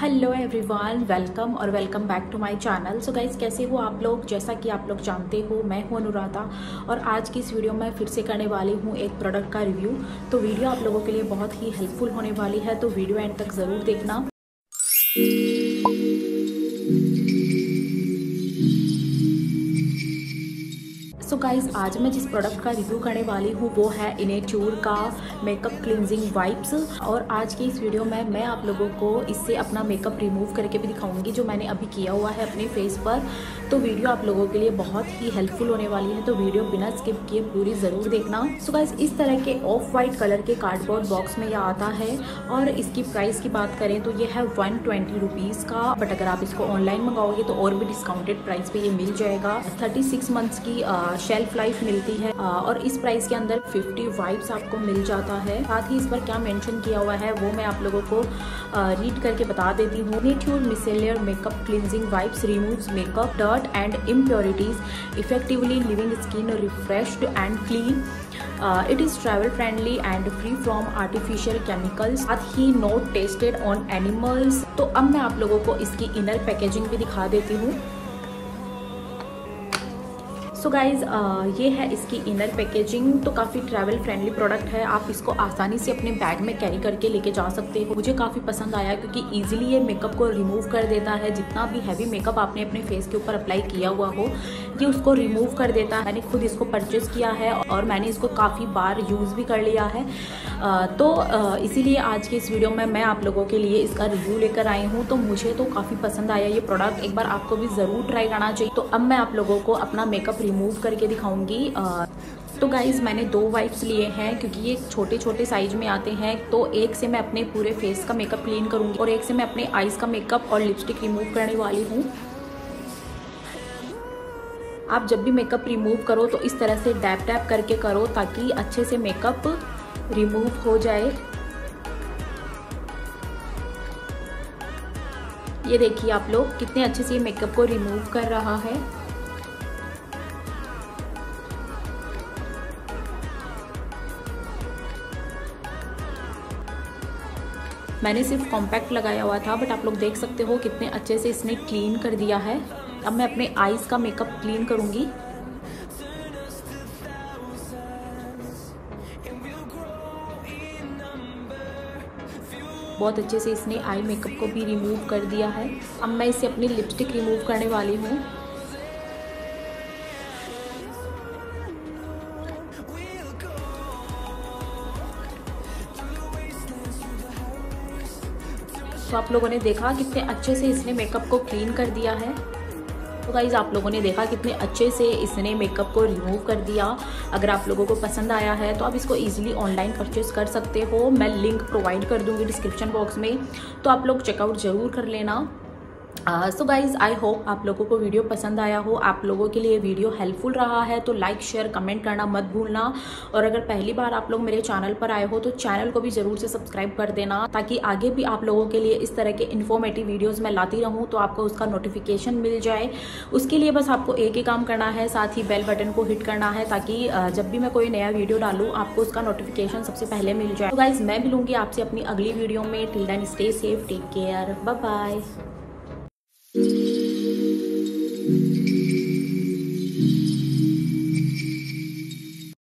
Hello everyone welcome और welcome back to my channel so guys कैसे हो आप लोग? जैसा कि आप लोग जानते हो, मैं हूँ अनुराधा और आज की इस वीडियो में फिर से करने वाली हूँ एक प्रोडक्ट का रिव्यू तो वीडियो आप लोगों के लिए बहुत ही हेल्पफुल होने वाली है तो वीडियो एंड तक ज़रूर देखना। सो so गाइज़ आज मैं जिस प्रोडक्ट का रिव्यू करने वाली हूँ, वो है इनेट्यूर का मेकअप क्लिनजिंग वाइप्स और आज की इस वीडियो में मैं आप लोगों को इससे अपना मेकअप रिमूव करके भी दिखाऊँगी, जो मैंने अभी किया हुआ है अपने फेस पर। तो वीडियो आप लोगों के लिए बहुत ही हेल्पफुल होने वाली है तो वीडियो बिना स्किप किए पूरी ज़रूर देखना। सो गाइज़ इस तरह के ऑफ़ वाइट कलर के कार्डबोर्ड बॉक्स में यह आता है। और इसकी प्राइस की बात करें तो ये है वन ट्वेंटी का। बट अगर आप इसको ऑनलाइन मंगाओगे तो और भी डिस्काउंटेड प्राइस पे ये मिल जाएगा। थर्टी सिक्स मंथ्स की शेल्फ लाइफ मिलती है। और इस प्राइस के अंदर 50 वाइप्स आपको मिल जाता है। साथ ही इस पर क्या मेंशन किया हुआ है, वो मैं आप लोगों को रीड करके बता देती हूँ। Nature micellar makeup cleansing wipes removes makeup dirt and impurities effectively leaving skin refreshed and clean it is travel friendly and free from artificial chemicals साथ ही नोट टेस्टेड ऑन एनिमल्स तो अब मैं आप लोगों को इसकी इनर पैकेजिंग भी दिखा देती हूँ। सो so गाइज़ uh, ये है इसकी इनर पैकेजिंग तो काफ़ी ट्रैवल फ्रेंडली प्रोडक्ट है। आप इसको आसानी से अपने बैग में कैरी करके लेके जा सकते हो। मुझे काफ़ी पसंद आया क्योंकि इजीली ये मेकअप को रिमूव कर देता है। जितना भी हैवी मेकअप आपने अपने फेस के ऊपर अप्लाई किया हुआ हो ये उसको रिमूव कर देता है। मैंने खुद इसको परचेज किया है और मैंने इसको काफ़ी बार यूज़ भी कर लिया है। तो इसीलिए आज के इस वीडियो में मैं आप लोगों के लिए इसका रिव्यू लेकर आई हूँ। तो मुझे तो काफ़ी पसंद आया ये प्रोडक्ट एक बार आपको भी ज़रूर ट्राई करना चाहिए। तो अब मैं आप लोगों को अपना मेकअप रिमूव करके दिखाऊँगी। तो गाइज़ मैंने दो वाइप्स लिए हैं क्योंकि ये छोटे छोटे साइज़ में आते हैं। तो एक से मैं अपने पूरे फेस का मेकअप क्लीन करूँगी और एक से मैं अपने आईज का मेकअप और लिपस्टिक रिमूव करने वाली हूँ। आप जब भी मेकअप रिमूव करो तो इस तरह से डैप डैप करके करो ताकि अच्छे से मेकअप रिमूव हो जाए। ये देखिए आप लोग कितने अच्छे से मेकअप को रिमूव कर रहा है। मैंने सिर्फ़ कॉम्पैक्ट लगाया हुआ था बट आप लोग देख सकते हो कितने अच्छे से इसने क्लीन कर दिया है। अब मैं अपने आईज का मेकअप क्लीन करूँगी। बहुत अच्छे से इसने आई मेकअप को भी रिमूव कर दिया है। अब मैं इसे अपनी लिपस्टिक रिमूव करने वाली हूँ। तो आप लोगों ने देखा कितने अच्छे से इसने मेकअप को क्लीन कर दिया है। तो गाइज़ आप लोगों ने देखा कितने अच्छे से इसने मेकअप को रिमूव कर दिया। अगर आप लोगों को पसंद आया है तो आप इसको ईजिली ऑनलाइन परचेज कर सकते हो। मैं लिंक प्रोवाइड कर दूँगी डिस्क्रिप्शन बॉक्स में। तो आप लोग चेकआउट ज़रूर कर लेना। सो गाइज़ आई होप आप लोगों को वीडियो पसंद आया हो। आप लोगों के लिए वीडियो हेल्पफुल रहा है तो लाइक शेयर कमेंट करना मत भूलना। और अगर पहली बार आप लोग मेरे चैनल पर आए हो तो चैनल को भी ज़रूर से सब्सक्राइब कर देना, ताकि आगे भी आप लोगों के लिए इस तरह के इन्फॉर्मेटिव वीडियोज़ मैं लाती रहूँ तो आपको उसका नोटिफिकेशन मिल जाए। उसके लिए बस आपको एक ही काम करना है, साथ ही बेल बटन को हिट करना है, ताकि जब भी मैं कोई नया वीडियो डालूँ, आपको उसका नोटिफिकेशन सबसे पहले मिल जाए। तो गाइज़ मैं मिलूँगी आपसे अपनी अगली वीडियो में। Till then stay safe take care bye